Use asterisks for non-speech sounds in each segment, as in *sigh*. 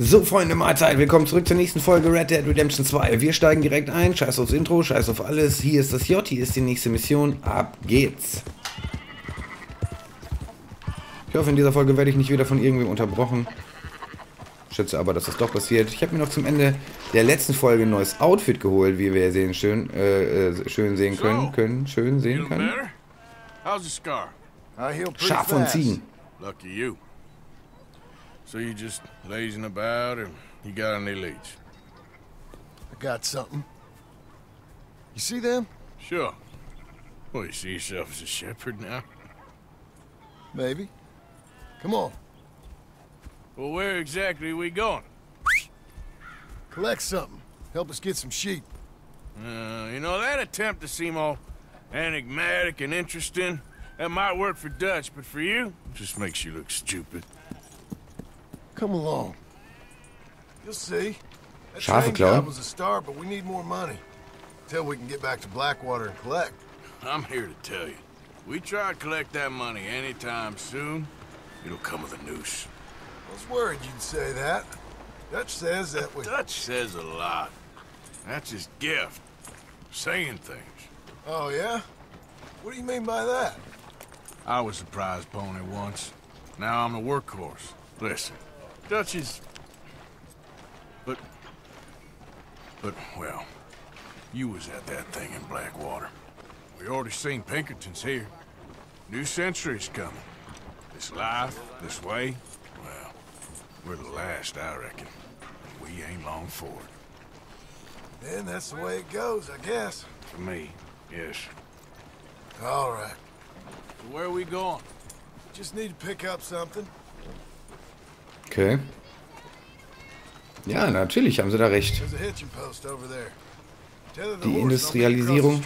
So, Freunde, Mahlzeit. Willkommen zurück zur nächsten Folge Red Dead Redemption 2. Wir steigen direkt ein. Scheiß aufs Intro, scheiß auf alles. Hier ist das J, hier ist die nächste Mission. Ab geht's. Ich hoffe, in dieser Folge werde ich nicht wieder von irgendwem unterbrochen. Schätze aber, dass das doch passiert. Ich habe mir noch zum Ende der letzten Folge ein neues Outfit geholt, wie wir sehen, schön, äh, äh, schön sehen können, können, schön sehen können. Schaf und. Ziegen. Lucky you. So you just lazing about, or you got any leads? I got something. You see them? Sure. Well, you see yourself as a shepherd now? Maybe. Come on, Well, where exactly are we going? collect something. Help us get some sheep. Uh, you know, that attempt to seem all enigmatic and interesting, that might work for Dutch, but for you, it just makes you look stupid. Come along. You'll see. That Schafe train job was a start, but we need more money. Till we can get back to Blackwater and collect. I'm here to tell you. We try to collect that money anytime soon, it'll come with a noose. I was worried you'd say that. Dutch says that we... Dutch says a lot. That's his gift. Saying things. Oh, yeah? What do you mean by that? I was the prize pony once. Now I'm the workhorse. Listen, Dutch is... But... But, well, you was at that thing in Blackwater. We already seen Pinkertons here. New century's coming. This life, this way, well, we're the last, I reckon. We ain't long for it. Then that's the way it goes, I guess. For me, yes. All right. So where are we going? Just need to pick up something. Okay. Ja, natürlich haben sie da recht. Die Industrialisierung.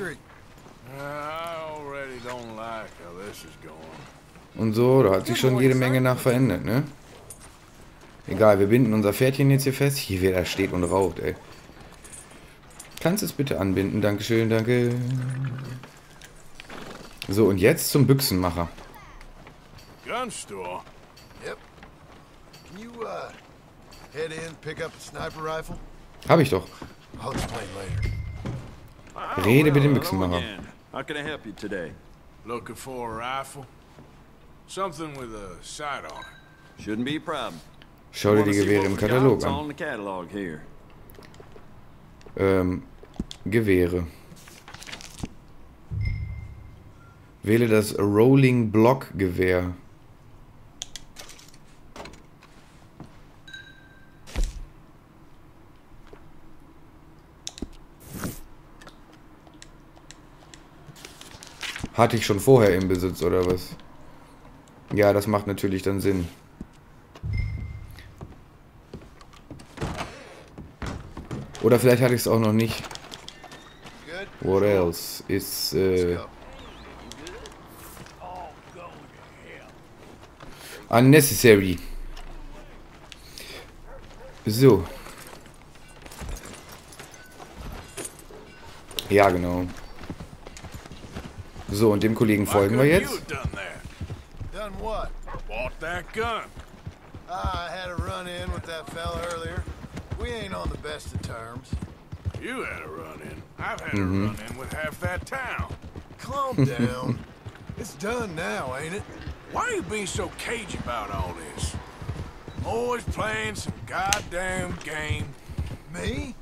Und so, da hat sich schon jede Menge nach verändert, ne? Egal, wir binden unser Pferdchen jetzt hier fest. Hier, wer da steht und raucht, ey. Kannst es bitte anbinden? Dankeschön, danke. So, und jetzt zum Büchsenmacher. Gun store? You, uh, head in, pick up a sniper rifle? Hab ich doch. I'll explain later. Rede mit dem Büchsenmacher. How can I help you today? Looking for a rifle? Something with a sight on it. Shouldn't be a problem. Schau dir die Gewehre im? Katalog an. all in the catalog here. Ähm, Gewehre. Wähle das Rolling Block Gewehr. Hatte ich schon vorher im Besitz oder was? Ja, das macht natürlich dann Sinn. Oder vielleicht hatte ich es auch noch nicht. What else is Let's äh, unnecessary? So. Ja, genau. So, und dem Kollegen folgen wir jetzt. You done that. Done what? Bought that gun. Ah, I had a run-in with that fella earlier. We ain't on the best of terms. You had a run in. I've had a mm-hmm. run in with half that town. Calm *laughs* down. it's done now, ain't it? Why are you being so cagey about all this? Always playing some goddamn game. Me?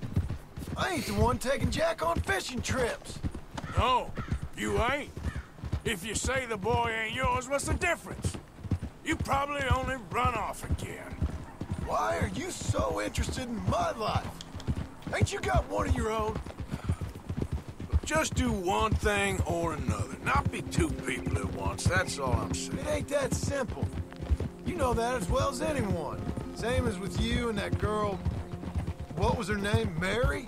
I ain't the one taking Jack on fishing trips. No, you ain't. If you say the boy ain't yours, what's the difference? You probably only run off again. Why are you so interested in my life? Ain't you got one of your own? Just do one thing or another. Not be two people at once. That's all I'm saying. It ain't that simple. You know that as well as anyone. Same as with you and that girl. What was her name? Mary?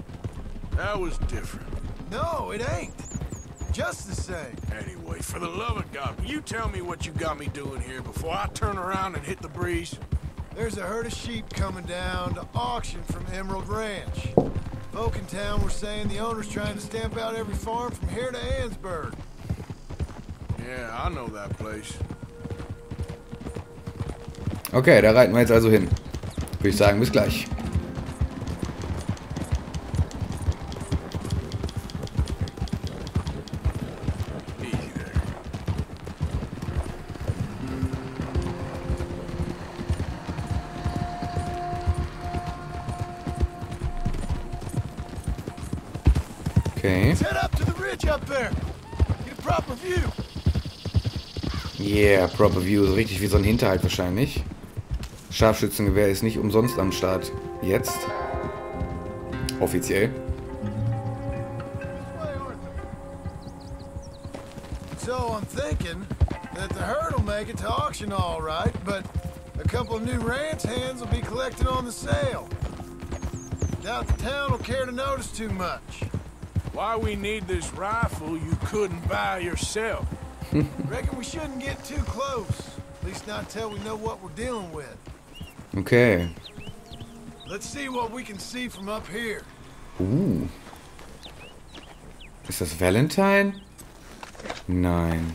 That was different. No, it ain't. Just the same. Anyway, for the love of God, will you tell me what you got me doing here before I turn around and hit the breeze? There's a herd of sheep coming down to auction from Emerald Ranch. Folk in town were saying the owner's trying to stamp out every farm from here to Ansburg. Yeah, I know that place. Okay, da reiten wir jetzt also hin. Würde ich sagen, bis gleich. View. Yeah, proper view. So richtig wie so ein Hinterhalt wahrscheinlich. Scharfschützengewehr ist nicht umsonst am Start. Jetzt. Offiziell. So I'm thinking that the herd will make it to auction all right, but a couple of new ranch hands will be collecting on the sale. Doubt the town will care to notice too much. Why we need this rifle you couldn't buy yourself? *laughs* Reckon we shouldn't get too close. At least not till we know what we're dealing with. Okay. Let's see what we can see from up here. Uh. Ist das Valentine? Nein.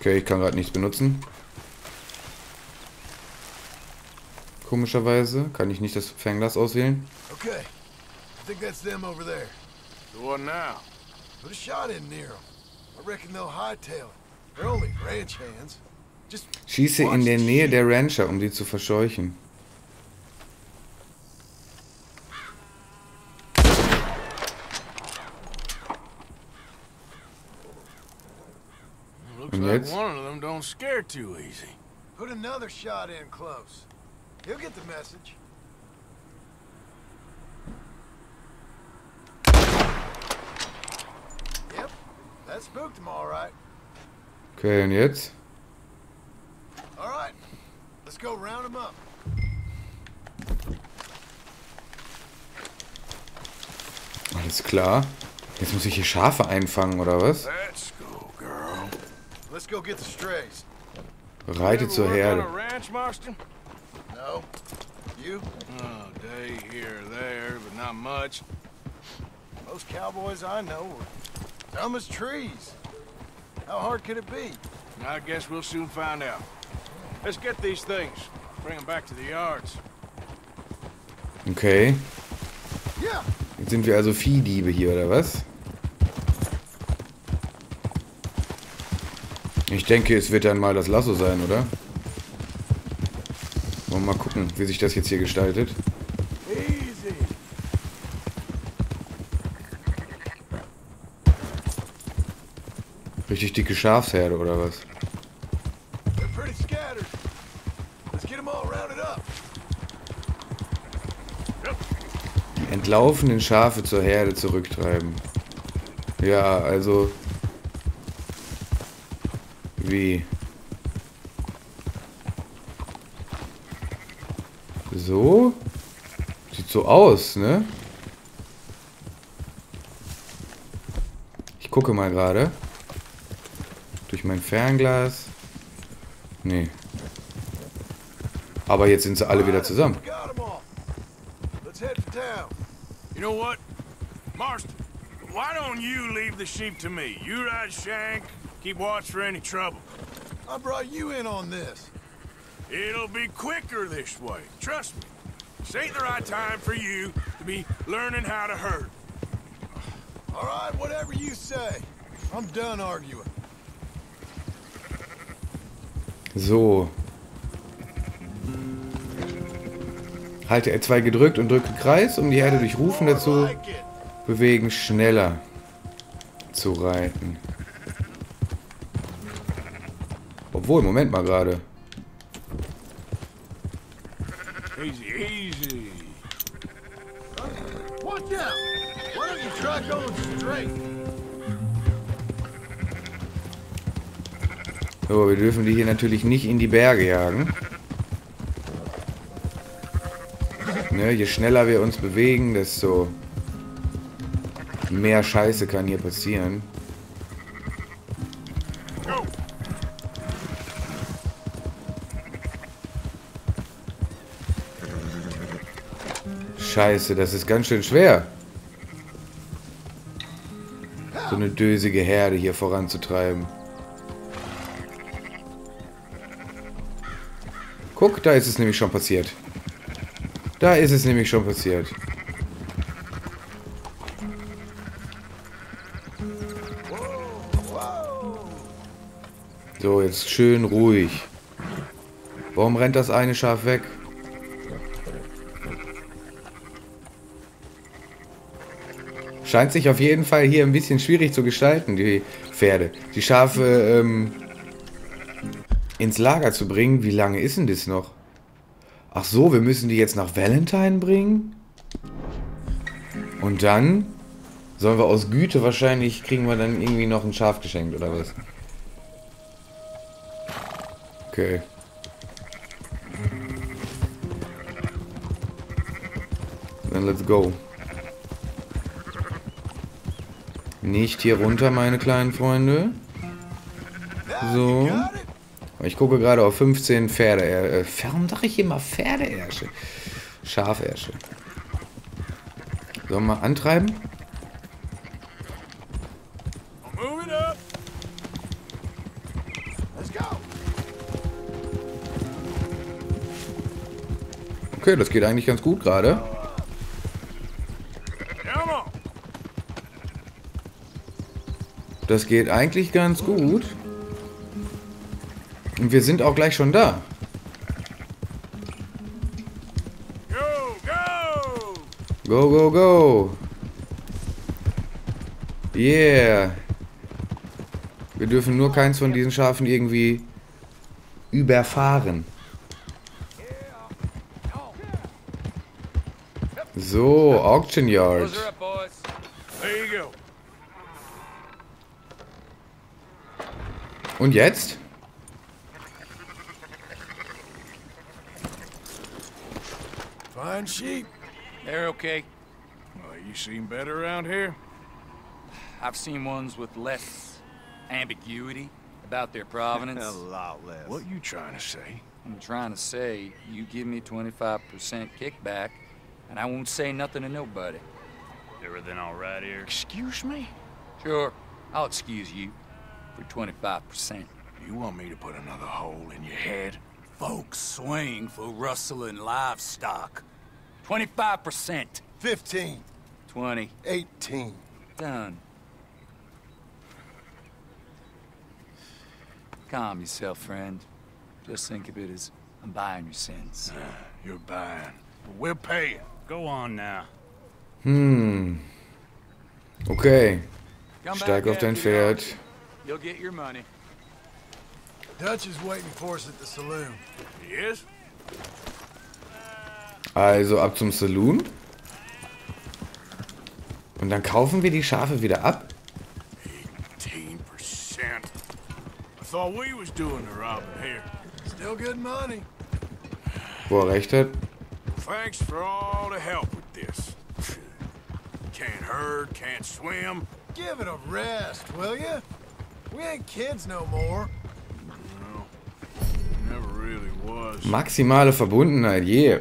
Okay, ich kann gerade nichts benutzen. Komischerweise kann ich nicht das Fernglas auswählen. Okay. I think that's them over there. So what now? Put a shot in near them. I reckon they'll hightail it. They're only ranch hands. Just Schieße in der the Nähe der Rancher, um sie zu verscheuchen. Looks like jetzt? one of them don't scare too easy. Put another shot in close. He'll get the message. Yep, that spooked him all right. Okay, und jetzt? All right, let's go round him up. Alles klar. Jetzt muss ich hier Schafe einfangen, oder was? Let's go, girl. Let's go get the strays. Reite zur Herde. No? You? Oh, day here or there, but not much. Most cowboys I know are dumb as trees. How hard could it be? I guess we'll soon find out. Let's get these things. Bring them back to the yards. Okay. Yeah, Jetzt sind wir also Viehdiebe hier, oder was? Ich denke, es wird dann mal das Lasso sein, oder? Mal gucken, wie sich das jetzt hier gestaltet. Richtig dicke Schafsherde, oder was? Die entlaufenden Schafe zur Herde zurücktreiben. Ja, also... Wie? So? Sieht so aus, ne? Ich gucke mal gerade. Durch mein Fernglas. Nee. Aber jetzt sind sie alle wieder zusammen. You know what? Marston, why don't you leave the sheep to me? You ride Shank, keep watch for any trouble. I brought you in on this. It'll be quicker this way. Trust me. This ain't the right time for you to be learning how to herd. All right, whatever you say. I'm done arguing. So. Halte R2 gedrückt und drücke Kreis, um die Herde durch Rufen More dazu bewegen, schneller zu reiten. Obwohl, Moment mal gerade. Easy, Try going straight? So, wir dürfen die hier natürlich nicht in die Berge jagen. Ne, je schneller wir uns bewegen, desto mehr Scheiße kann hier passieren. Scheiße, das ist ganz schön schwer. Eine dösige Herde hier voranzutreiben. Guck, da ist es nämlich schon passiert. Da ist es nämlich schon passiert. So, jetzt schön ruhig. Warum rennt das eine Schaf weg? Scheint sich auf jeden Fall hier ein bisschen schwierig zu gestalten, die Pferde. Die Schafe ähm, ins Lager zu bringen. Wie lange ist denn das noch? Ach so, wir müssen die jetzt nach Valentine bringen? Und dann sollen wir aus Güte wahrscheinlich, kriegen wir dann irgendwie noch ein Schaf geschenkt oder was? Okay. Dann let's go. Nicht hier runter, meine kleinen Freunde. So. Ich gucke gerade auf 15 Pferde. Äh, warum sage ich immer Pferdeärsche? Schafärsche. Sollen wir mal antreiben? Okay, das geht eigentlich ganz gut gerade. Come on. Das geht eigentlich ganz gut. Und wir sind auch gleich schon da. Go, go. Go, go, go. Yeah. Wir dürfen nur keins von diesen Schafen irgendwie überfahren. So, Auction Yard. There you go. Und jetzt? Fine sheep. They're okay. Well, you seem better around here. I've seen ones with less ambiguity about their provenance. *laughs* A lot less. What you trying to say? I'm trying to say, you give me 25% kickback, and I won't say nothing to nobody. Everything all right here? Excuse me? Sure, I'll excuse you for 25%. You want me to put another hole in your head? Folks swing for rustling livestock. 25%. 15. 20. 18. Done. Calm yourself, friend. Just think of it as I'm buying your sins. You're buying. But we're paying. Go on now. Hmm. Okay. Come Steig auf dein after dark. Pferd. You'll get your money. Dutch is waiting for us at the saloon. Yes? Also ab zum Saloon. Und dann kaufen wir die Schafe wieder ab. 18%. I thought we was doing the robbing here. Still good money. Wo er recht hat. Thanks for all the help with this. Can't herd, can't swim. Give it a rest, will ya? Maximale Verbundenheit, yeah.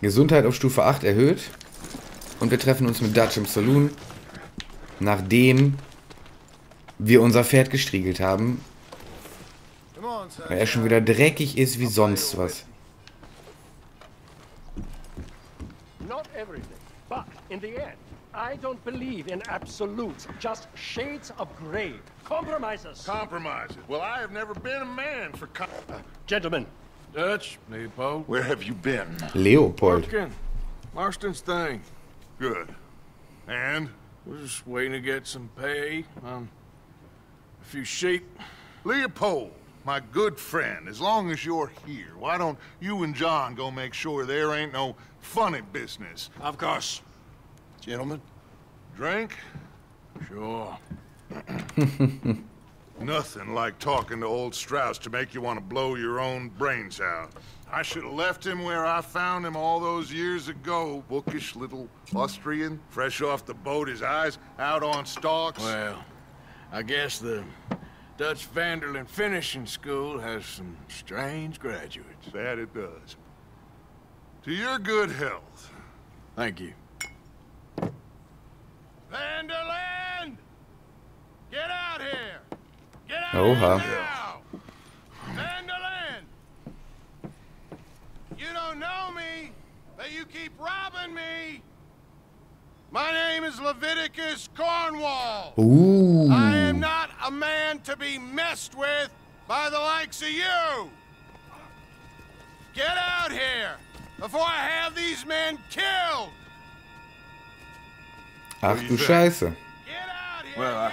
Gesundheit auf Stufe 8 erhöht. Und wir treffen uns mit Dutch im Saloon. Nachdem wir unser Pferd gestriegelt haben. Weil er schon wieder dreckig ist wie sonst was. Not everything, but in the end, I don't believe in absolutes, just shades of gray. Compromises. Compromises. Well, I have never been a man for com- uh, Gentlemen, Dutch, Leopold. Where have you been? Leopold. Working. Marston's thing. Good. And? We're just waiting to get some pay on a few sheep. Leopold, my good friend, as long as you're here, why don't you and John go make sure there ain't no funny business? Of course. Gentlemen. Drink? Sure. *laughs* Nothing like talking to old Strauss to make you want to blow your own brains out. I should have left him where I found him all those years ago. Bookish little Austrian, fresh off the boat, his eyes out on stalks. Well, I guess the Dutch Vanderlyn Finishing School has some strange graduates. That it does. To your good health. Thank you. Vanderland! Get out here! Get out Oha. here now! Vandalin! You don't know me, but you keep robbing me! My name is Leviticus Cornwall! Uh. I am not a man to be messed with by the likes of you! Get out here before I have these men killed! Ach du Scheiße. Well, I-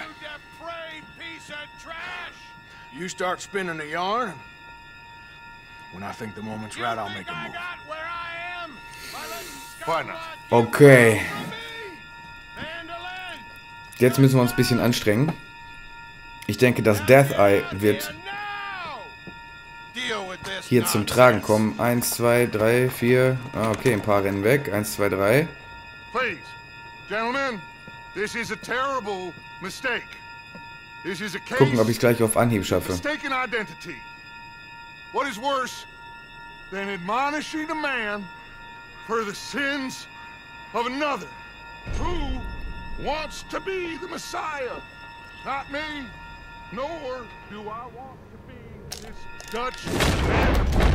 you start spinning the yarn. When I think the moment's right, I'll make a move. like you Okay. Jetzt müssen wir uns ein bisschen anstrengen. Ich denke, das Death Eye wird hier zum Tragen kommen. Eins, zwei, drei, vier. Ah, okay, ein paar rennen weg. Eins, zwei, drei. Please, gentlemen, this is a terrible mistake. This is a case Gucken, ob ich gleich auf Anhieb schaffe. mistaken identity. What is worse than admonishing a man for the sins of another who wants to be the Messiah? Not me, nor do I want to be this Dutch man.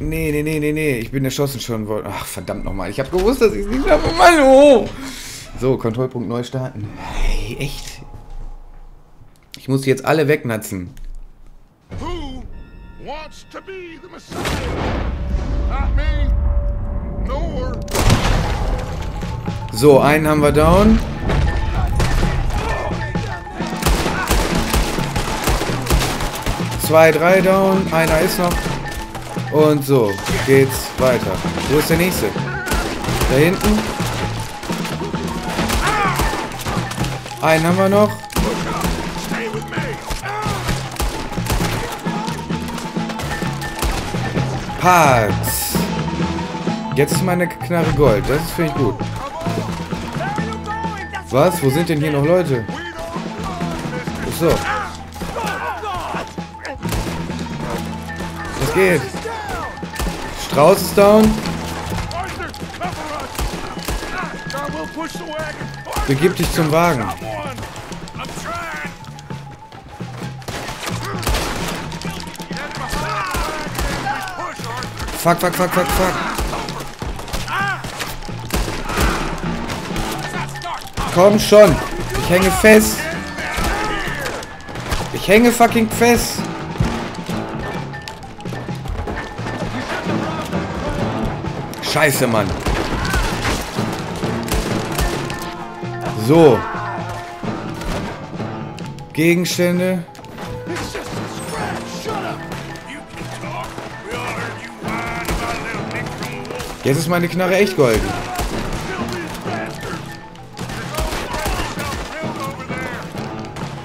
Nee, nee, nee, nee, nee. Ich bin erschossen schon worden. Ach, verdammt nochmal. Ich habe gewusst, dass ich es nicht schaffe. Mann, oh. So, Kontrollpunkt neu starten. Hey, echt? Ich muss jetzt alle wegnatzen. who wants to be the Messiah. Not me, nor So, einen haben wir down. Zwei, drei down. Einer ist noch. Und so geht's weiter. Wo ist der nächste? Da hinten. Einen haben wir noch. Parts. Jetzt ist meine Knarre Gold. Das finde ich gut. Was? Wo sind denn hier noch Leute? So. Was geht? Strauß ist down. Begib dich zum Wagen. Fuck, fuck, fuck, fuck, fuck. Komm schon. Ich hänge fest. Ich hänge fucking fest. Scheiße, Mann. So. Gegenstände. Jetzt ist meine Knarre echt golden.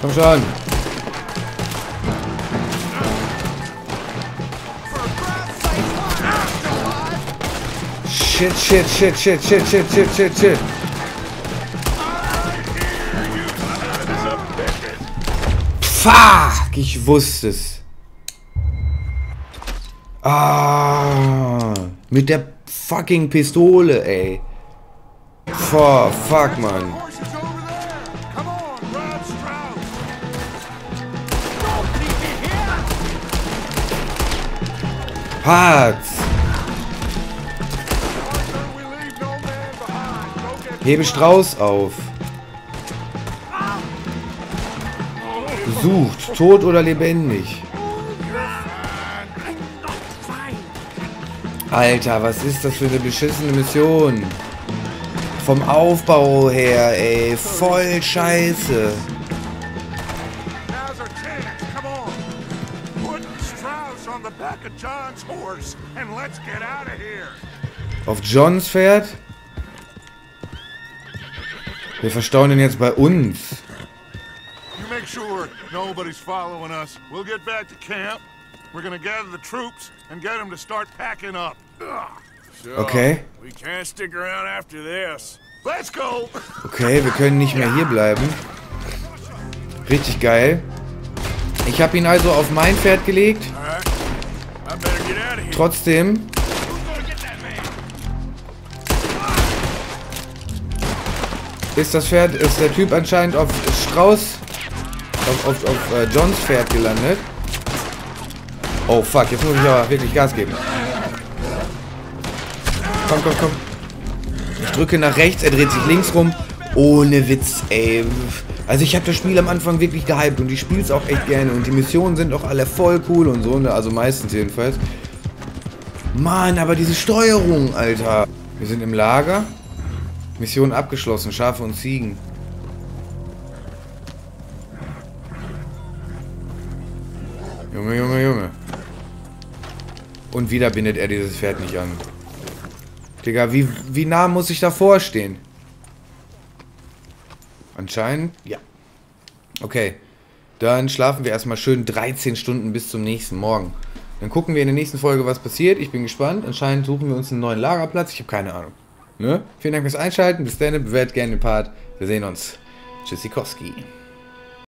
Komm schon. Shit, shit, shit, shit, shit, shit, shit, shit, shit. Fuck, ich wusste es. Ah, mit der fucking Pistole, ey. For, fuck, man. Horses Hebe Strauß auf. Sucht, tot oder lebendig. Alter, was ist das für eine beschissene Mission? Vom Aufbau her, ey, voll scheiße. Now's our chance. Wir verstauen ihn jetzt bei uns. You make sure nobody's following us. We'll get back to camp. We're gonna gather the troops and get them to start packing up. Okay. We can't stick around after this. Let's go. Okay, wir können nicht mehr hier bleiben. Richtig geil. Ich habe ihn also auf mein Pferd gelegt. Trotzdem ist das Pferd, ist der Typ anscheinend auf Strauß auf, auf, auf äh, Johns Pferd gelandet. Oh fuck, jetzt muss ich aber wirklich Gas geben. Komm, komm, komm. Ich drücke nach rechts, er dreht sich links rum. Ohne Witz, ey. Also ich habe das Spiel am Anfang wirklich gehypt und ich spiele es auch echt gerne. Und die Missionen sind auch alle voll cool und so, ne? also meistens jedenfalls. Mann, aber diese Steuerung, Alter. Wir sind im Lager. Mission abgeschlossen, Schafe und Ziegen. Junge, Junge, Junge. Und wieder bindet er dieses Pferd nicht an. Digga, wie, wie nah muss ich davor stehen? Anscheinend, ja. Okay. Dann schlafen wir erstmal schön 13 Stunden bis zum nächsten Morgen. Dann gucken wir in der nächsten Folge, was passiert. Ich bin gespannt. Anscheinend suchen wir uns einen neuen Lagerplatz. Ich habe keine Ahnung. Ne? Vielen Dank fürs Einschalten. Bis dann. Bewertet gerne den Part. Wir sehen uns. Tschüssikowski.